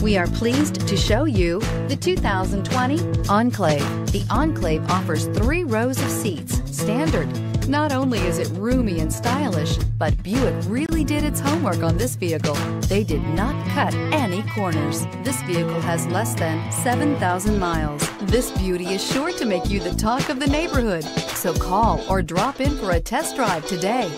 We are pleased to show you the 2020 Enclave. The Enclave offers three rows of seats, standard. Not only is it roomy and stylish, but Buick really did its homework on this vehicle. They did not cut any corners. This vehicle has less than 7,000 miles. This beauty is sure to make you the talk of the neighborhood. So call or drop in for a test drive today.